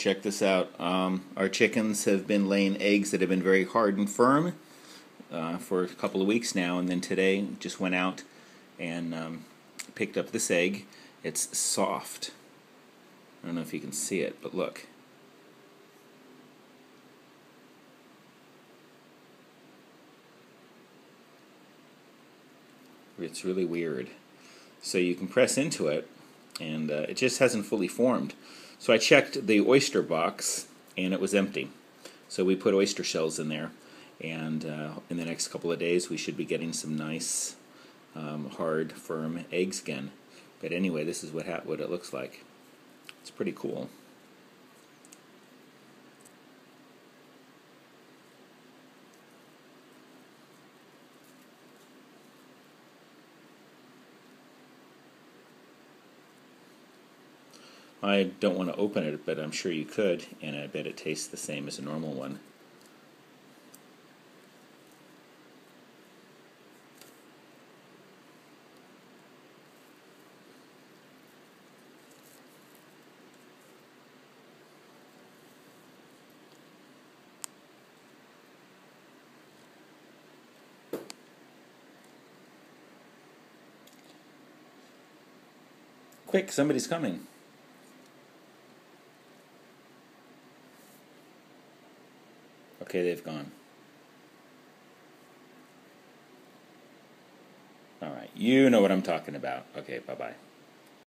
check this out. Um, our chickens have been laying eggs that have been very hard and firm uh, for a couple of weeks now, and then today just went out and um, picked up this egg. It's soft. I don't know if you can see it, but look. It's really weird. So you can press into it, and uh, it just hasn't fully formed. So I checked the oyster box, and it was empty. So we put oyster shells in there, and uh, in the next couple of days we should be getting some nice, um, hard, firm eggs again. But anyway, this is what what it looks like. It's pretty cool. I don't want to open it, but I'm sure you could, and I bet it tastes the same as a normal one. Quick, somebody's coming. Okay, they've gone. All right, you know what I'm talking about. Okay, bye bye.